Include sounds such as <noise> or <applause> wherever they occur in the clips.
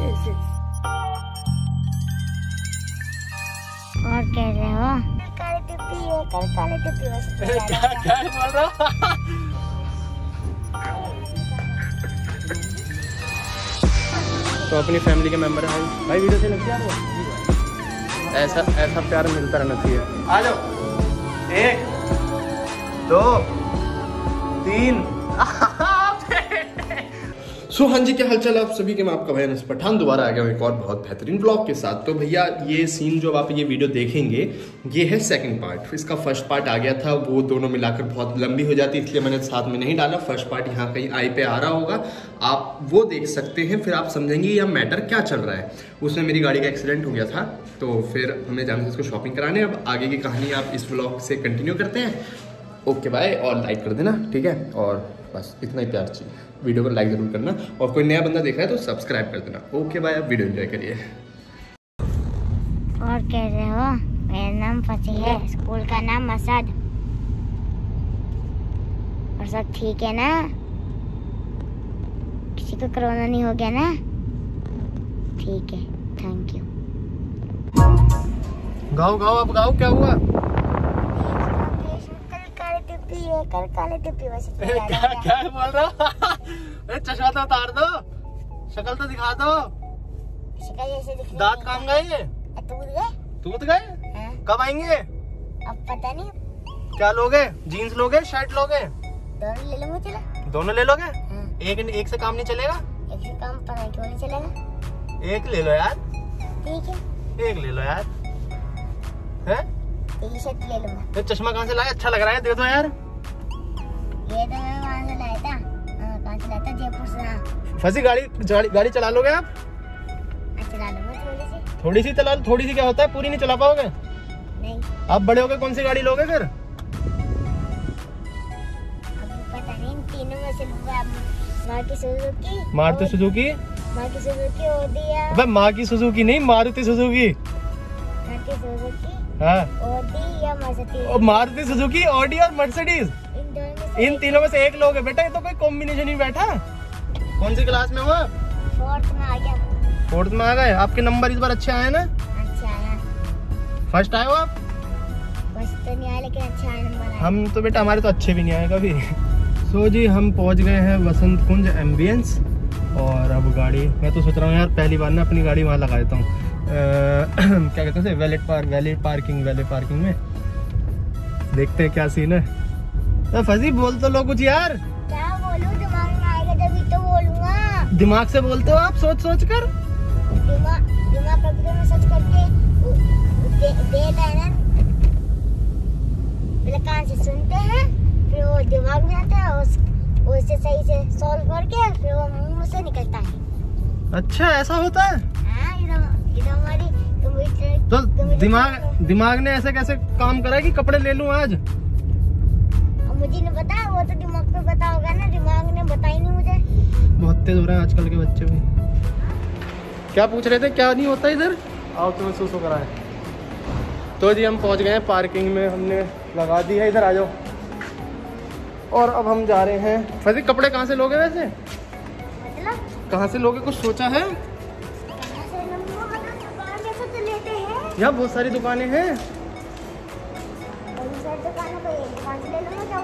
Yes. और कैसे हो काली टुप्पी है कल क्या क्या बोल रहा तो अपनी फैमिली के मेंबर हैं भाई भाई वीडियो से लग गया ऐसा ऐसा प्यार मिलता रहना चाहिए आ जाओ एक दो, तीन। सो हाँ जी, क्या हालचाल आप सभी के? मैं आपका भाई अनस पठान दोबारा आ गया हूँ एक और बहुत बेहतरीन ब्लॉग के साथ। तो भैया, ये सीन जो आप ये वीडियो देखेंगे, ये है सेकंड पार्ट इसका फ़र्स्ट पार्ट आ गया था, वो दोनों मिलाकर बहुत लंबी हो जाती, इसलिए मैंने साथ में नहीं डाला। फ़र्स्ट पार्ट यहाँ कहीं आई पे आ रहा होगा। आप वो देख सकते हैं, फिर आप समझेंगे यह मैटर क्या चल रहा है। उसमें मेरी गाड़ी का एक्सीडेंट हो गया था तो फिर हमें जाना था इसको शॉपिंग कराने। अब आगे की कहानी आप इस ब्लॉग से कंटिन्यू करते हैं। ओके बाय और लाइक कर देना ठीक है? और बस इतना ही प्यार चाहिए। वीडियो को लाइक ज़रूर करना और कोई नया बंदा देख रहा है तो सब्सक्राइब कर देना। ओके बाय अब वीडियो एंजॉय करिए। और कैसे हो मेरा नाम फसी है स्कूल का नाम मसद। और सब ठीक है ना? किसी को कोरोना नहीं हो गया ना? ठीक है थैंक यू गाओ गाओ अब गाओ क्या हुआ? बस <laughs> क्या क्या बोल रहा अरे चश्मा तो उतार दो। शक्ल तो दिखा दो। जैसे दिख दांत काम गए? टूट गए? टूट गए? हाँ, कब आएँगे? अब पता नहीं। क्या लोगे? जीन्स लोगे? शर्ट लोगे? दोनों ले लूँगा चला। दोनों ले लोगे? हाँ, एक एक से काम नहीं चलेगा? एक से काम क्यों नहीं चलेगा। एक ले लो यार। ठीक है। एक ले लो यार। है? टी शर्ट ले लूँगा। चश्मा कहाँ से लाए? अच्छा लग रहा है दे दो यार। फंसी गाड़ी गाड़ी गाड़ी चला लोगे आप? हाँ, चला लूँगा थोड़ी सी। थोड़ी सी चला थोड़ी सी क्या होता है? पूरी नहीं चला पाओगे? नहीं। आप बड़े होगे कौन सी गाड़ी लोगे फिर? अभी पता नहीं इन तीनों में से लूँगा अब। मारुति सुजुकी माँ की सुजुकी? नहीं मारुति सुजुकी। मारुति सुजुकी हाँ। ओडी ऑडी और मर्सिडीज। इन तीनों में से एक लोग है। बेटा ये तो कोई कॉम्बिनेशन ही बैठा। कौन सी क्लास में हो आप फोर्थ में आ गया। फोर्थ में आ गए। आपके नंबर इस बार अच्छे आए ना? अच्छा आया फ़र्स्ट आए हो आप? तो नहीं आया लेकिन अच्छा आया नंबर हम तो बेटा हमारे तो अच्छे भी नहीं आए कभी। <laughs> सो जी हम पहुँच गए हैं वसंत कुंज एम्बियंस और अब गाड़ी मैं तो सोच रहा हूँ यार पहली बार ना अपनी गाड़ी वहाँ लगा देता हूँ। <clears throat> क्या कहते हैं valet park valet parking valet parking में। देखते हैं क्या सीन है। तो फजी बोल तो लो कुछ यार। क्या बोलूँ? दिमाग में आएगा तभी तो बोलूँगा। दिमाग से बोलते हो आप सोच सोच कर। दिमाग दिमाग कभी करके उ- उ- दे, देता है ना पहले कान से सुनते हैं फिर वो दिमाग में आता है उस उससे सही से सॉल्व करके फिर वो मुँह से निकलता है। अच्छा ऐसा होता है? हाँ तो दिमाग दिमाग ने ऐसे कैसे काम करा कि कपड़े ले लूँ आज? मुझे नहीं पता वो तो दिमाग पे पता होगा ना दिमाग ने बताई नहीं मुझे। बहुत तेज हो रहे हैं आजकल के बच्चे भी। क्या पूछ रहे थे? क्या नहीं होता इधर? आओ तुम्हें सुसु कराए। तो जी हम पहुँच गए हैं पार्किंग में हमने लगा दी है इधर आ जाओ। और अब हम जा रहे हैं। फजी कपड़े कहाँ से लोगे वैसे? मतलब? कहाँ से लोगे? कुछ सोचा है? तो लेते हैं। यहाँ बहुत सारी दुकानें हैं।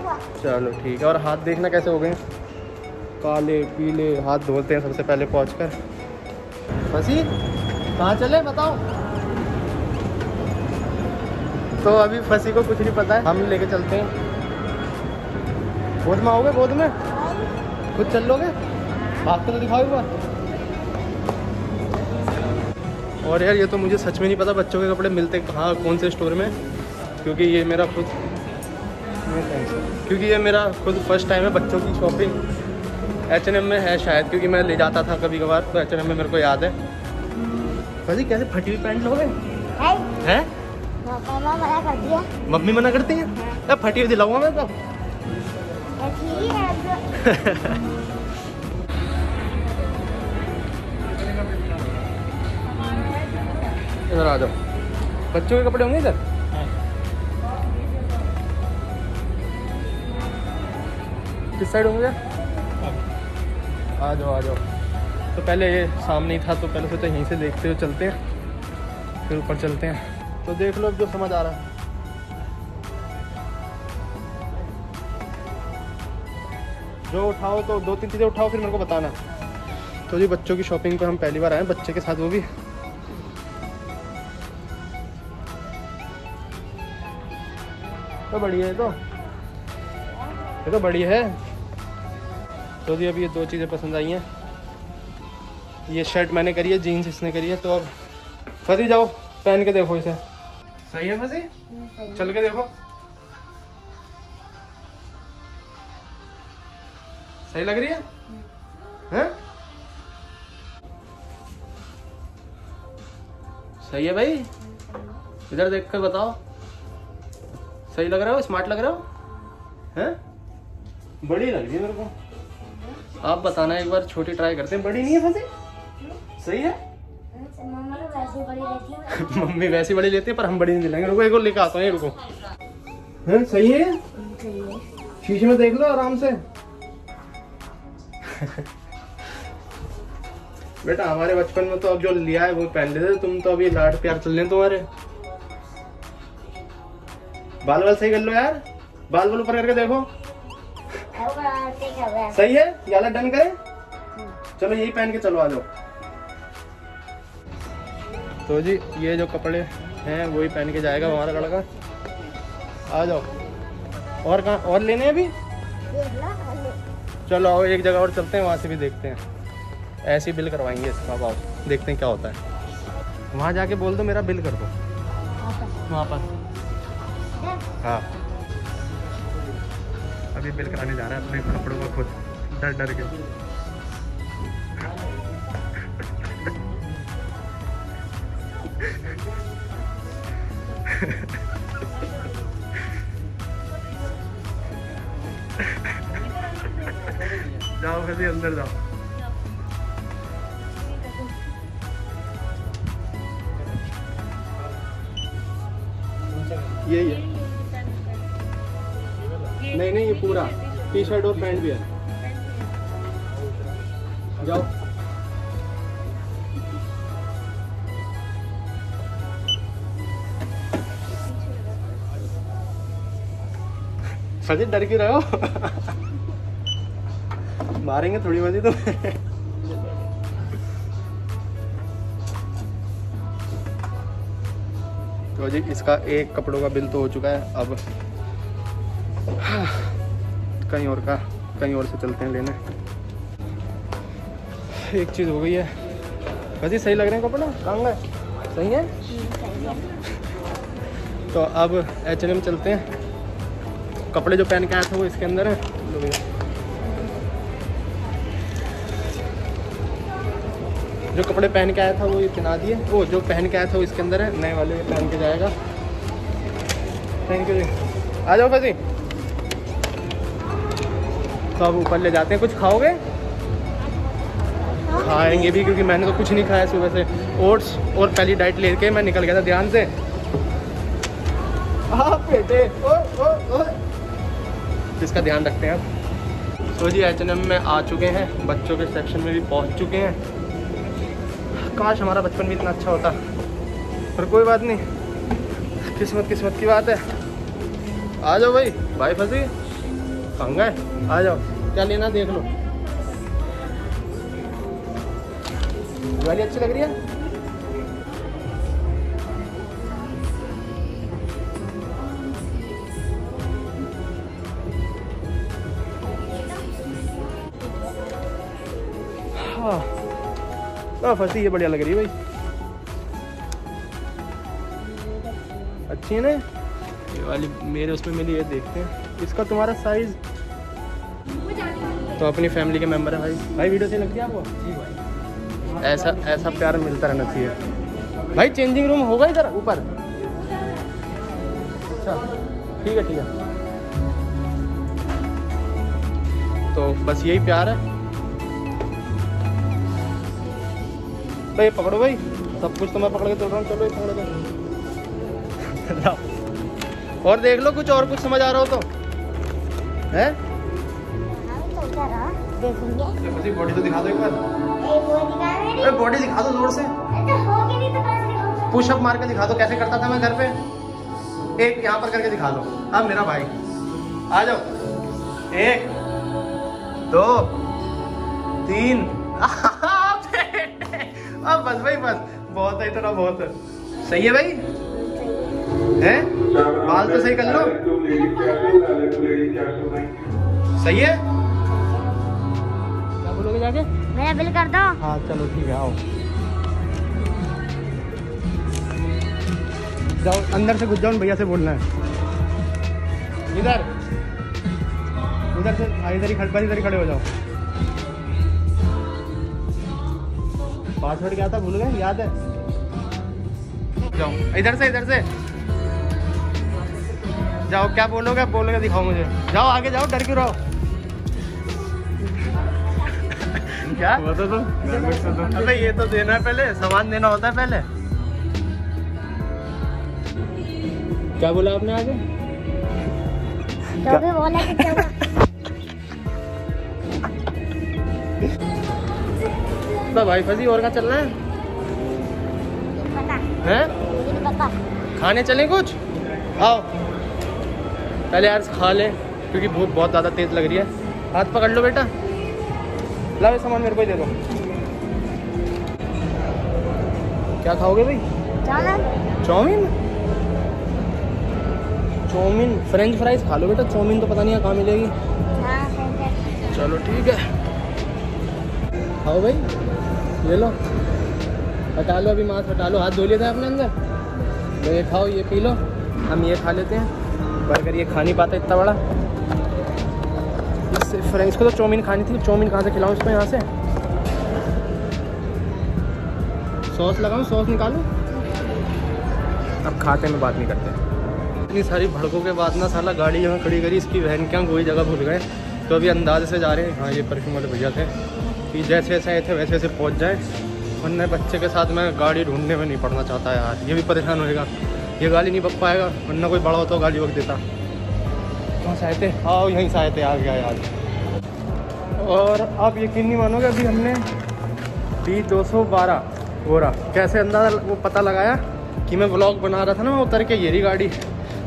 हुआ। चलो ठीक है, और हाथ देखना कैसे हो गए? काले, पीले हाथ धोते हैं सबसे पहले पहुँच कर। फसी, कहाँ चले बताओ? तो अभी फसी को कुछ नहीं पता है, हम लेके चलते हैं। गोद में आओगे, गोद में? खुद चल लोगे भागते तो दिखाओ और यार, ये तो मुझे सच में नहीं पता बच्चों के कपड़े मिलते कहाँ, कौन से स्टोर में? क्योंकि ये मेरा खुद क्योंकि ये मेरा खुद फ़र्स्ट टाइम है बच्चों की शॉपिंग एच एन एम में है शायद क्योंकि मैं ले जाता था कभी कभार तो एच एन एम में मेरे को याद है। भाजी कैसे फटी हुई पैंट लोगे? है? हैं मना मम्मी मना करती है? अब फटी हुई दिलाऊँगा मैं तो। है <laughs> इधर आ जाओ। बच्चों के कपड़े होंगे इधर? किस साइड होंगे आ जाओ आ जाओ। तो पहले ये सामने ही था तो पहले सोचा यहीं से देखते हुए चलते हैं। फिर ऊपर चलते हैं। तो देख लो अब जो समझ आ रहा है। जो उठाओ तो दो तीन चीज़ें उठाओ फिर मेरे को बताना। तो जी बच्चों की शॉपिंग पे हम पहली बार आए हैं बच्चे के साथ वो भी। तो बढ़िया है तो। ये तो बढ़िया है। तो जी अभी ये दो चीज़ें पसंद आई हैं। ये शर्ट मैंने करी है जीन्स इसने करी है तो अब फंसी जाओ, पहन के देखो इसे। सही है फंसी चल के देखो। सही लग रही है? हैं? सही है भाई? इधर देख कर बताओ। सही लग रहा हो? स्मार्ट लग रहा हो? हैं? बड़ी लग रही है मेरे को। आप बताना एक बार, छोटी ट्राई करते हैं। बड़ी नहीं है फंसी? सही है? मम्मा वैसे बड़ी लेती है, पर हम बड़ी नहीं दिलाएँगे रुको, एक और लेकर आता हूँ रुको हैं, सही है? शीशे में देख लो आराम से। <laughs> बेटा, हमारे बचपन में तो अब जो लिया है, वो पहन लेते तुम तो अभी लाड प्यार चल रहे तुम्हारे। बाल बाल सही कर लो यार। बाल बाल ऊपर करके देखो। सही है? याला डन करें? चलो यही पहन के चलो आ जाओ। तो जी ये जो कपड़े हैं वही पहन के जाएगा हमारा लड़का। आ जाओ। और कहाँ और लेने अभी? चलो आओ एक जगह और चलते हैं वहाँ से भी देखते हैं। ऐसे बिल करवाएँगे इसका आओ देखते हैं क्या होता है। वहाँ जाके बोल दो मेरा बिल कर दो। वहाँ पर। हाँ। अभी बिल कराने जा रहा है अपने कपड़ों का खुद। डर डर के। जाओ कभी अंदर जाओ। यही है। नहीं नहीं, ये पूरा। टी शर्ट और पैंट भी है। जाओ। सजिद डर क्यों रहे हो? मारेंगे थोड़ी मजी तो। तो जी, इसका एक कपड़ों का बिल तो हो चुका है। अब कहीं और का, कहीं और से चलते हैं लेने। एक चीज़ हो गई है। भाजी सही लग रहे हैं कपड़े कहाँ गए सही है? तो अब एच एन एम चलते हैं। कपड़े जो पहन के आया था वो इसके अंदर है। जो कपड़े पहन के आया था वो ये पहना दिए। वो जो पहन के आया था वो इसके अंदर है। नए वाले पहन के जाएगा। थैंक यू जी। आ जाओ भाजी तो अब ऊपर ले जाते हैं। कुछ खाओगे? खाएँगे भी क्योंकि मैंने तो कुछ नहीं खाया सुबह से। ओट्स और पहली डाइट लेके मैं निकल गया था ध्यान से। हाँ बेटे। ओ ओ ओ। इसका ध्यान रखते हैं तो जी एच में आ चुके हैं। बच्चों के सेक्शन में भी पहुँच चुके हैं। काश हमारा बचपन भी इतना अच्छा होता। पर कोई बात नहीं। किस्मत किस्मत की बात है। आ जाओ भाई। भाई फंसी। कहाँ गए आ जाओ। क्या लेना देख लो। वाली अच्छी लग रही है? हाँ। हाँ फंसी ये बढ़िया लग रही है भाई। अच्छी है ना? ये वाली मेरे उसमें मिली है देखते हैं। इसका तुम्हारा साइज़ तो अपनी फैमिली के मेंबर है भाई। भाई वीडियो से लगती है आपको? जी भाई। ऐसा ऐसा प्यार मिलता रहना चाहिए। भाई चेंजिंग रूम होगा इधर, ऊपर? अच्छा ठीक है ठीक है। तो बस यही प्यार है। भाई पकड़ो भाई। सब कुछ तो मैं पकड़ के चल रहा हूँ। चलो, ये पकड़ <laughs> और देख लो, कुछ और कुछ समझ आ रहा हो तो। है? देखेंगे। बॉडी तो दिखा दो एक बार। ए वो दिखा मेरी अरे बॉडी दिखा दो ज़ोर से। तो होगी नहीं तो पुशअप मार के दिखा दो कैसे करता था मैं घर पे। एक यहाँ पर करके दिखा दो। अब मेरा भाई आ जाओ। एक दो तीन। <laughs> अब बस भाई बस। बहुत है इतना बहुत। है सही है भाई? हैं? बाल तो सही कर लो। सही है? क्या बोलोगे जाके? मेरा बिल कर दो। हाँ चलो ठीक है आओ। जाओ अंदर से घुस जाओ भैया से बोलना है। इधर। इधर से हाँ, इधर ही खड़े इधर ही खड़े हो जाओ। पासवर्ड क्या था भूल गए? याद है? जाओ। इधर से इधर से। जाओ क्या बोलोगे? बोलोगे दिखाओ मुझे। जाओ आगे जाओ डर क्यों रहो? क्या? अबे ये तो देना है पहले सामान देना होता है पहले। क्या बोला आपने आगे? तो भी बोला कि तो भाई फजी और कहाँ चलना है? पता। हैं? पता। खाने चलें कुछ? आओ। पहले यार खा लें क्योंकि भूख बहुत ज़्यादा तेज़ लग रही है। हाथ पकड़ लो बेटा। लाओ ये सामान मेरे को ही दे दो। क्या खाओगे भाई? चाउमीन? चाउमीन फ्रेंच फ्राइज खा लो बेटा चाउमीन तो पता नहीं है कहाँ मिलेगी। हाँ सही है। चलो ठीक है। खाओ भाई ले लो। हटा लो अभी मास्क हटा लो। हाथ धो लिया था आपने अंदर। तो ये खाओ ये पी लो। हम ये खा लेते हैं। बर्गर, ये खा नहीं पाता इतना बड़ा। इससे फ्रेंच को तो चाउमीन खानी थी चाउमीन कहाँ से खिलाऊँ इसको यहाँ से? सॉस लगाऊँ, सॉस निकालूं? अब खाते में बात नहीं करते। इतनी सारी भड़कों के बाद ना साला गाड़ी यहाँ खड़ी करी, इसकी वहन क्या कोई जगह भूल गए। तो अभी अंदाजे से जा रहे हैं हाँ ये परफ्यूम वाले भैया थे, कि जैसे जैसे आए थे वैसे वैसे पहुँच जाए। वरना बच्चे के साथ मैं गाड़ी ढूँढने में नहीं पड़ना चाहता यार, ये भी परेशान होएगा। ये गाली नहीं बक पाएगा वरना कोई बड़ा होता तो गाड़ी बक देता। कहाँ से आए थे आओ यहीं से आए थे आ गया यार। और आप यकीन नहीं मानोगे अभी हमने बी दो सौ बारह हो रहा कैसे अंदाज़ा वो पता लगाया कि मैं ब्लॉग बना रहा था ना मैं उतर के ये रही गाड़ी।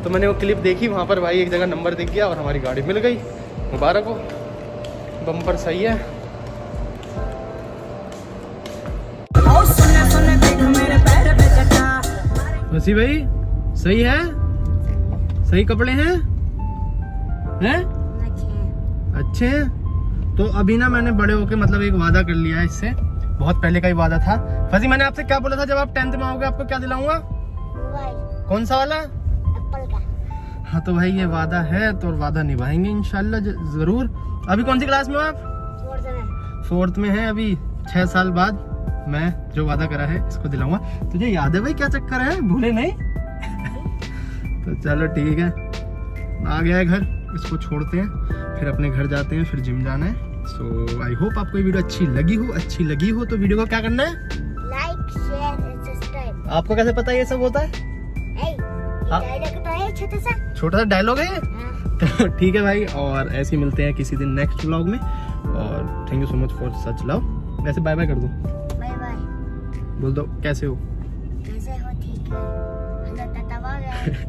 तो मैंने वो क्लिप देखी वहाँ पर भाई एक जगह नंबर दिख गया और हमारी गाड़ी मिल गई। मुबारक हो। बम्पर सही है। वसी भाई सही है? सही कपड़े हैं? हैं? अच्छे हैं। तो अभी ना मैंने बड़े होके मतलब एक वादा कर लिया है इससे। बहुत पहले का ही वादा था। फजी, मैंने आपसे क्या बोला था जब आप टेंथ में आओगे, आपको क्या दिलाऊँगा? कौन सा वाला? हाँ तो भाई ये वादा है तो वादा निभाएँगे इनशाला ज़रूर। अभी कौन सी क्लास में हो आप? फोर्थ में है अभी। छह साल बाद मैं जो वादा करा है, इसको दिलाऊँगा। तुझे याद है भाई क्या चक्कर है? भूले नहीं? तो चलो ठीक है। आ गया है घर। इसको छोड़ते हैं फिर अपने घर जाते हैं फिर जिम जाना है। सो आई होप आपको ये वीडियो अच्छी लगी हो। अच्छी लगी हो तो वीडियो को क्या करना है? लाइक शेयर एंड सब्सक्राइब आपको कैसे पता ये सब होता है? हाँ। तो है छोटा सा। छोटा सा डायलॉग है हाँ। <laughs> तो ठीक है भाई और ऐसे ही मिलते हैं किसी दिन नेक्स्ट व्लॉग में। और thank you so much for such love वैसे बाय बाय कर दो। बाय बाय बोल दो कैसे हो? कैसे हो? ठीक है। <laughs>